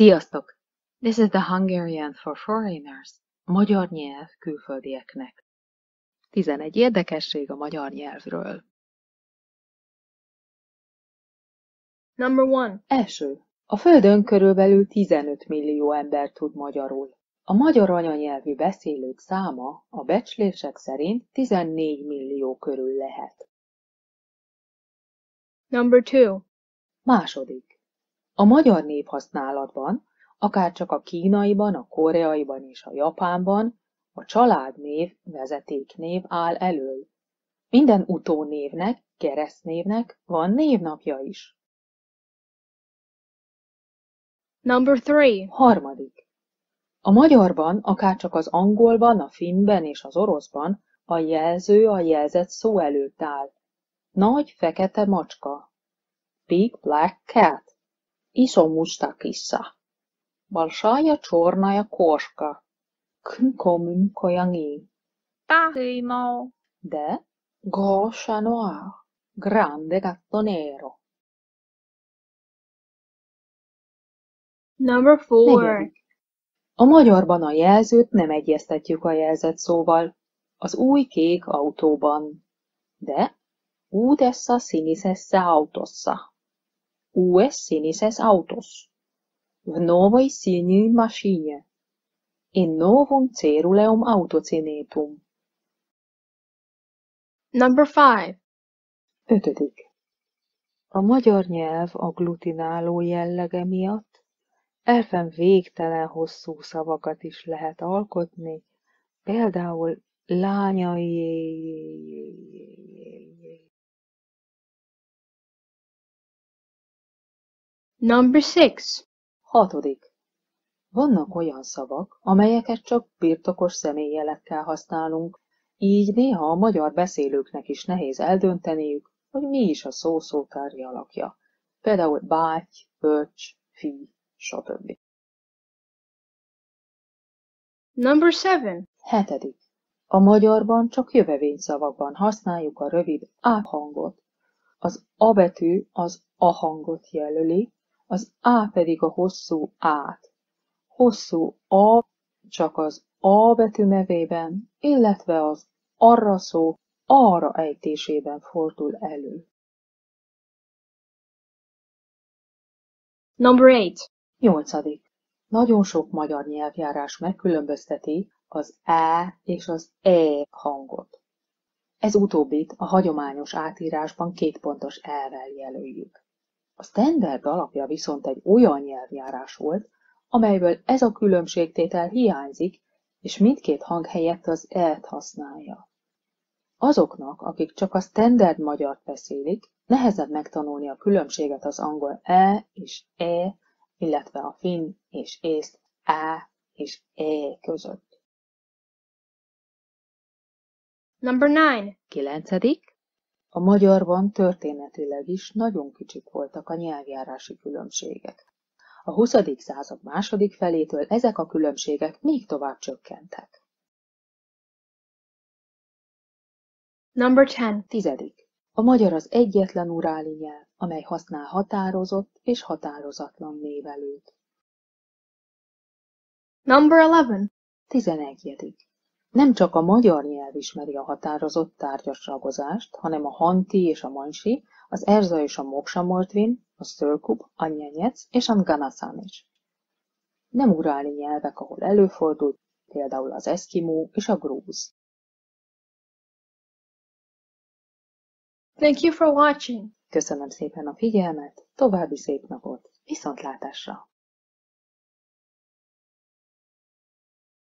Sziasztok! This is the Hungarian for Foreigners. Magyar nyelv külföldieknek. 11 érdekesség a magyar nyelvről. Number one. Első. A Földön körülbelül 15 millió ember tud magyarul. A magyar anyanyelvű beszélők száma a becslések szerint 14 millió körül lehet. Number two. Második. A magyar névhasználatban, akárcsak a kínaiban, a koreaiban és a japánban, a családnév, vezetéknév áll elől. Minden utónévnek, keresztnévnek van névnapja is. Number three. Harmadik. A magyarban, akárcsak az angolban, a finnben és az oroszban a jelző a jelzett szó előtt áll. Nagy fekete macska. Big black cat iso mustakissa. Большая черная кошка. Кнкомин коянги. Paris mot. De. Gros chat noir. Grande gatto nero. Number four. A magyarban a jelzőt nem egyeztetjük a jelzett szóval. Az új kék autóban. De. Úgy essa színiszesse autossa. Uues sinises autos. V novoj sinjoj mašine. In novum ceruleum autocinetum. Number five. Ötödik. A magyar nyelv agglutináló jellege miatt elfen végtelen hosszú szavakat is lehet alkotni, például lányai. Number six. Hatodik. Vannak olyan szavak, amelyeket csak birtokos személyjelekkel használunk, így néha a magyar beszélőknek is nehéz eldönteniük, hogy mi is a szó alakja. Például báty, bölcs, fi, stb. Number seven. Hetedik. A magyarban csak jövevényszavakban használjuk a rövid á hangot. Az a betű az a hangot jelöli, az á pedig a hosszú át. Hosszú a csak az a betű nevében, illetve az arra szó arra ejtésében fordul elő. Number eight. Nyolcadik. Nagyon sok magyar nyelvjárás megkülönbözteti az e és az e hangot. Ez utóbbit a hagyományos átírásban kétpontos e-vel jelöljük. A standard alapja viszont egy olyan nyelvjárás volt, amelyből ez a különbségtétel hiányzik, és mindkét hang helyett az e-t használja. Azoknak, akik csak a standard magyart beszélik, nehezebb megtanulni a különbséget az angol e és e, illetve a finn és észt á és e között. Number nine. Kilencedik. A magyarban történetileg is nagyon kicsik voltak a nyelvjárási különbségek. A 20. század második felétől ezek a különbségek még tovább csökkentek. Number ten. Tizedik. A magyar az egyetlen uráli nyelv, amely használ határozott és határozatlan névelőt. Number eleven. Tizenegyedik. Nem csak a magyar nyelv ismeri a határozott tárgyas ragozást, hanem a hanti és a mansi, az erza és a moksamortvin, a szörkup, a nyenyec és a ganaszán is. Nem uráli nyelvek, ahol előfordul, például az eszkimó és a grúz. Thank you for watching. Köszönöm szépen a figyelmet, további szép napot, viszontlátásra!